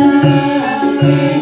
Amen.